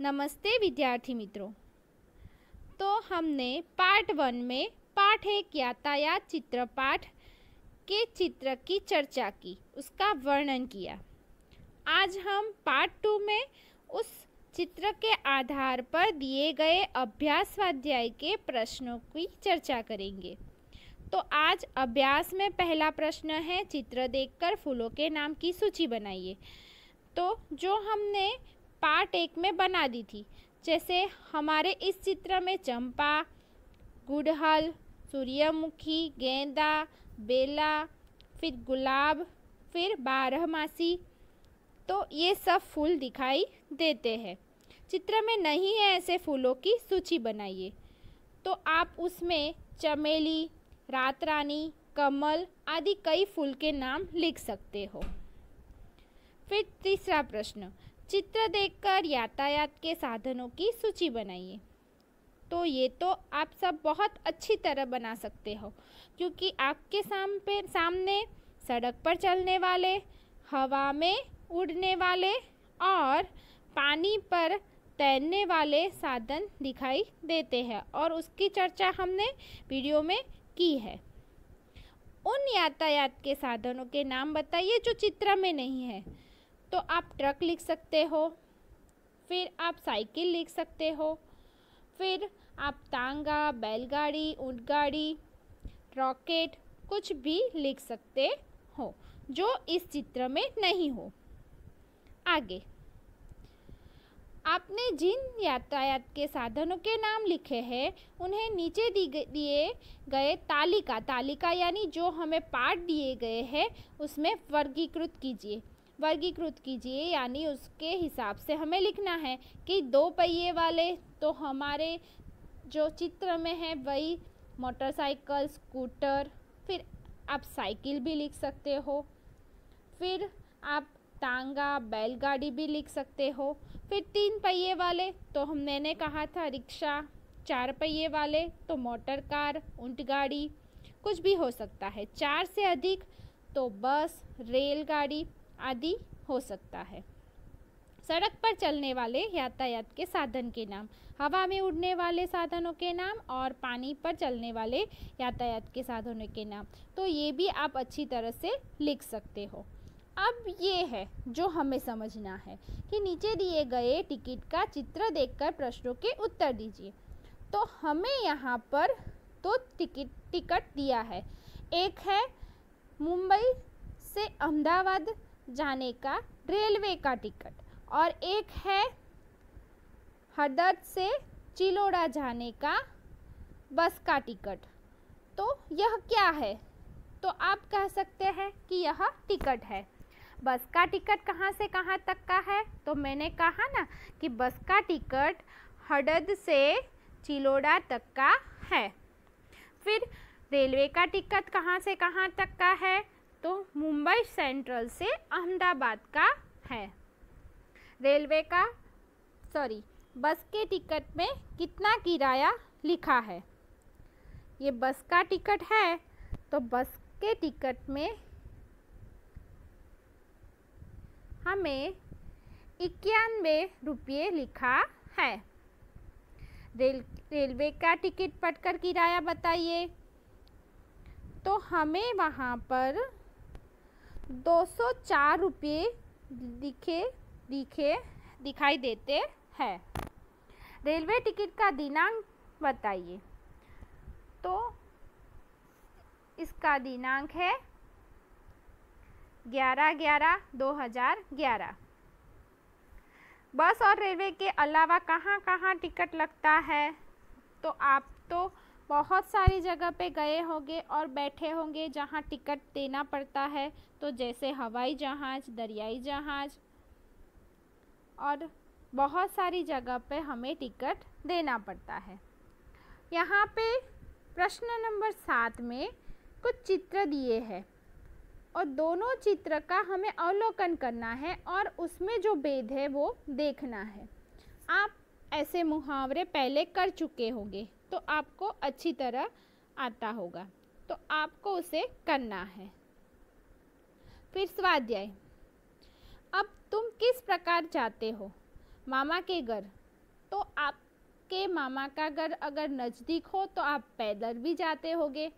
नमस्ते विद्यार्थी मित्रों। तो हमने पार्ट वन में पाठ एक यातायात चित्र पाठ के चित्र की चर्चा की, उसका वर्णन किया। आज हम पार्ट टू में उस चित्र के आधार पर दिए गए अभ्यास स्वाध्याय के प्रश्नों की चर्चा करेंगे। तो आज अभ्यास में पहला प्रश्न है, चित्र देखकर फूलों के नाम की सूची बनाइए। तो जो हमने पार्ट एक में बना दी थी। जैसे हमारे इस चित्र में चंपा, गुड़हल, सूर्यमुखी, गेंदा, बेला, फिर गुलाब, फिर बारहमासी तो ये सब फूल दिखाई देते हैं। चित्र में नहीं है ऐसे फूलों की सूची बनाइए। तो आप उसमें चमेली रात रानी कमल आदि कई फूल के नाम लिख सकते हो। फिर तीसरा प्रश्न चित्र देखकर यातायात के साधनों की सूची बनाइए। तो ये तो आप सब बहुत अच्छी तरह बना सकते हो, क्योंकि आपके साम पे सामने सड़क पर चलने वाले, हवा में उड़ने वाले और पानी पर तैरने वाले साधन दिखाई देते हैं और उसकी चर्चा हमने वीडियो में की है। उन यातायात के साधनों के नाम बताइए जो चित्र में नहीं है। तो आप ट्रक लिख सकते हो, फिर आप साइकिल लिख सकते हो, फिर आप तांगा, बैलगाड़ी, ऊँटगाड़ी, रॉकेट, कुछ भी लिख सकते हो, जो इस चित्र में नहीं हो। आगे, आपने जिन यातायात के साधनों के नाम लिखे हैं, उन्हें नीचे दिए गए तालिका तालिका यानी जो हमें पाठ दिए गए हैं, उसमें वर्गीकृत कीजिए। वर्गीकृत कीजिए, यानी उसके हिसाब से हमें लिखना है कि दो पहिए वाले तो हमारे जो चित्र में है वही मोटरसाइकिल, स्कूटर, फिर आप साइकिल भी लिख सकते हो। फिर आप टांगा बैलगाड़ी भी लिख सकते हो। फिर तीन पहिए वाले तो हम मैंने कहा था रिक्शा, चार पहिए वाले तो मोटर कार, ऊँट गाड़ी, कुछ भी हो सकता है। चार से अधिक तो बस, रेलगाड़ी आदि हो सकता है। सड़क पर चलने वाले यातायात के साधन के नाम, हवा में उड़ने वाले साधनों के नाम और पानी पर चलने वाले यातायात के साधनों के नाम। तो ये भी आप अच्छी तरह से लिख सकते हो। अब ये है जो हमें समझना है कि नीचे दिए गए टिकट का चित्र देखकर प्रश्नों के उत्तर दीजिए। तो हमें यहाँ पर दो टिकट टिकट दिया है। एक है मुंबई से अहमदाबाद जाने का, रेलवे का टिकट। और एक है हरदर्द से चिलोड़ा जाने का बस का टिकट। तो यह क्या है? तो आप कह सकते हैं कि यह टिकट है। बस का टिकट कहाँ से कहाँ तक का है? तो मैंने कहा ना कि बस का टिकट हडद से चिलोड़ा तक का है। फिर रेलवे का टिकट कहाँ से कहाँ तक का है? तो मुंबई सेंट्रल से अहमदाबाद का है। रेलवे का सॉरी बस के टिकट में कितना किराया लिखा है? ये बस का टिकट है तो बस के टिकट में हमें इक्यानवे रुपये लिखा है। रेल, रेलवे का टिकट पटकर किराया बताइए। तो हमें वहाँ पर दो सौ चार रुपये दिखे दिखे, दिखाई देते हैं। रेलवे टिकट का दिनांक बताइए। तो इसका दिनांक है ग्यारह ग्यारह दो हज़ार ग्यारह। बस और रेलवे के अलावा कहाँ कहाँ टिकट लगता है? तो आप तो बहुत सारी जगह पे गए होंगे और बैठे होंगे जहाँ टिकट देना पड़ता है तो जैसे हवाई जहाज़, दरियाई जहाज़ और बहुत सारी जगह पे हमें टिकट देना पड़ता है। यहाँ पे प्रश्न नंबर सात में कुछ चित्र दिए हैं और दोनों चित्र का हमें अवलोकन करना है और उसमें जो भेद है वो देखना है। आप ऐसे मुहावरे पहले कर चुके होंगे तो आपको अच्छी तरह आता होगा। तो आपको उसे करना है। फिर स्वाध्याय। अब तुम किस प्रकार जाते हो? मामा के घर। तो आपके मामा का घर अगर नज़दीक हो तो आप पैदल भी जाते होगे।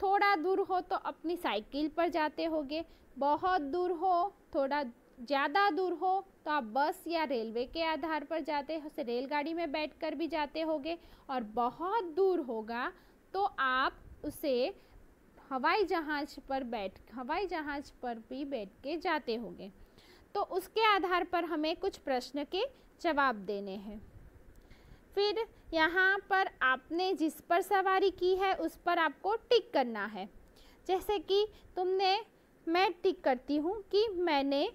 थोड़ा दूर हो तो अपनी साइकिल पर जाते होगे। बहुत दूर हो, थोड़ा ज़्यादा दूर हो तो आप बस या रेलवे के आधार पर जाते हो रेलगाड़ी में बैठकर भी जाते होगे और बहुत दूर होगा तो आप उसे हवाई जहाज़ पर बैठ, हवाई जहाज़ पर भी बैठ के जाते होंगे। तो उसके आधार पर हमें कुछ प्रश्न के जवाब देने हैं। फिर यहाँ पर आपने जिस पर सवारी की है, उस पर आपको टिक करना है। जैसे कि तुमने, मैं टिक करती हूँ कि मैंने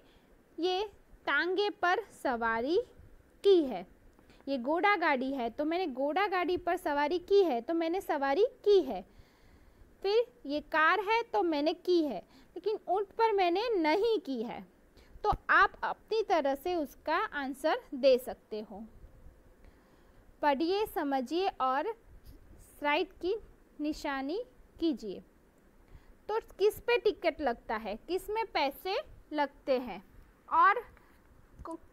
ये तांगे पर सवारी की है। ये घोड़ा गाड़ी है तो मैंने घोड़ा गाड़ी पर सवारी की है तो मैंने सवारी की है। फिर ये कार है तो मैंने की है, लेकिन ऊँट पर मैंने नहीं की है। तो आप अपनी तरह से उसका आंसर दे सकते हो। पढ़िए, समझिए और राइट की निशानी कीजिए। तो किस पे टिकट लगता है? किसमें पैसे लगते हैं? और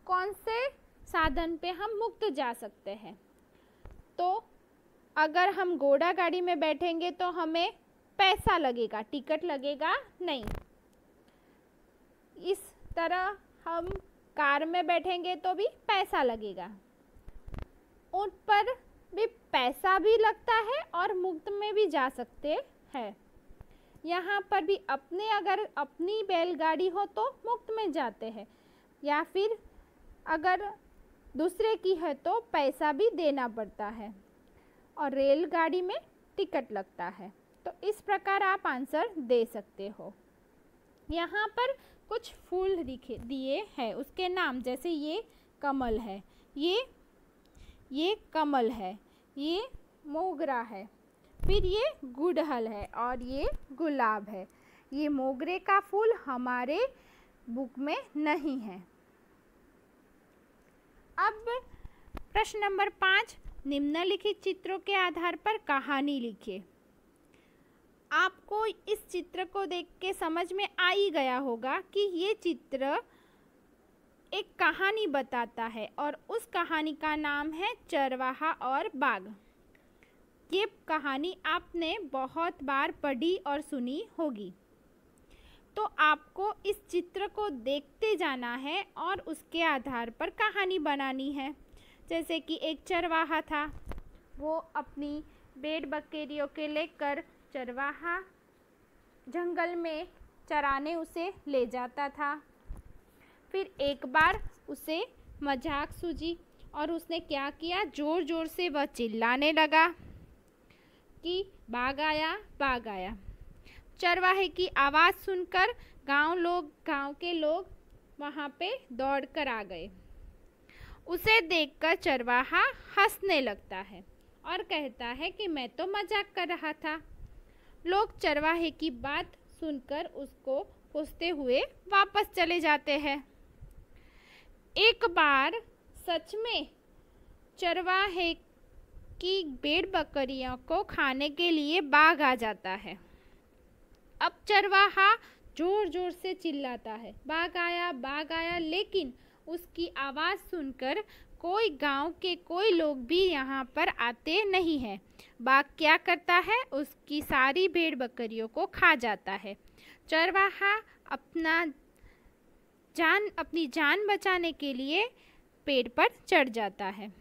कौन से साधन पे हम मुक्त जा सकते हैं? तो अगर हम घोड़ा गाड़ी में बैठेंगे तो हमें पैसा लगेगा, टिकट लगेगा नहीं। इस तरह हम कार में बैठेंगे तो भी पैसा लगेगा। ऊँट पर भी पैसा भी लगता है और मुफ़्त में भी जा सकते हैं। यहाँ पर भी अपने अगर अपनी बैलगाड़ी हो तो मुफ़्त में जाते हैं। या फिर अगर दूसरे की है तो पैसा भी देना पड़ता है और रेलगाड़ी में टिकट लगता है। तो इस प्रकार आप आंसर दे सकते हो। यहाँ पर कुछ फूल दिखे, दिए हैं। उसके नाम जैसे ये कमल है। ये ये कमल है। ये मोगरा है। फिर ये गुड़हल है और ये गुलाब है। ये मोगरे का फूल हमारे बुक में नहीं है। अब प्रश्न नंबर पाँच, निम्नलिखित चित्रों के आधार पर कहानी लिखिए। आपको इस चित्र को देख के समझ में आ ही गया होगा कि ये चित्र एक कहानी बताता है और उस कहानी का नाम है चरवाहा और बाघ। ये कहानी आपने बहुत बार पढ़ी और सुनी होगी। तो आपको इस चित्र को देखते जाना है और उसके आधार पर कहानी बनानी है। जैसे कि एक चरवाहा था। वो अपनी बेड बकरियों के लेकर चरवाहा जंगल में चराने उसे ले जाता था। फिर एक बार उसे मज़ाक सूझी और उसने क्या किया? ज़ोर ज़ोर से वह चिल्लाने लगा। कि बाघ आया बाघ आया चरवाहे की आवाज़ सुनकर गाँव लोग, गाँव के लोग वहाँ पे दौड़ कर आ गए। उसे देखकर चरवाहा हंसने लगता है और कहता है कि मैं तो मज़ाक कर रहा था। लोग चरवाहे की बात सुनकर उसको पूछते हुए वापस चले जाते हैं। एक बार सच में चरवाहे की भेड़ बकरियों को खाने के लिए बाघ आ जाता है। अब चरवाहा ज़ोर ज़ोर से चिल्लाता है। बाघ आया बाघ आया, लेकिन उसकी आवाज़ सुनकर कोई गाँव के कोई लोग भी यहाँ पर आते नहीं हैं। बाघ क्या करता है? उसकी सारी भेड़ बकरियों को खा जाता है। चरवाहा अपना जान, अपनी जान बचाने के लिए पेड़ पर चढ़ जाता है।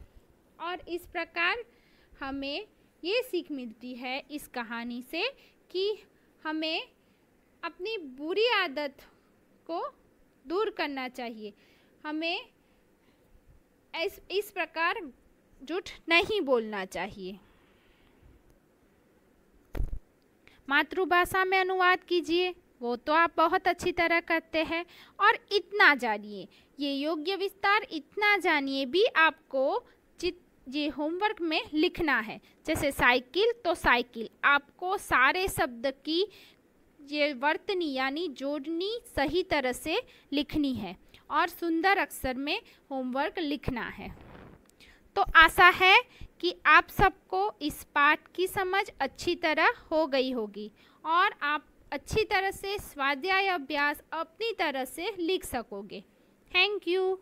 और इस प्रकार हमें ये सीख मिलती है इस कहानी से कि हमें अपनी बुरी आदत को दूर करना चाहिए। हमें इस इस प्रकार झूठ नहीं बोलना चाहिए। मातृभाषा में अनुवाद कीजिए, वो तो आप बहुत अच्छी तरह करते हैं। और इतना जानिए, ये योग्य विस्तार इतना जानिए भी आपको ये होमवर्क में लिखना है। जैसे साइकिल तो साइकिल। आपको सारे शब्द की ये वर्तनी यानी जोड़नी सही तरह से लिखनी है और सुंदर अक्षर में होमवर्क लिखना है। तो आशा है कि आप सबको इस पाठ की समझ अच्छी तरह हो गई होगी और आप अच्छी तरह से स्वाध्याय अभ्यास अपनी तरह से लिख सकोगे। Thank you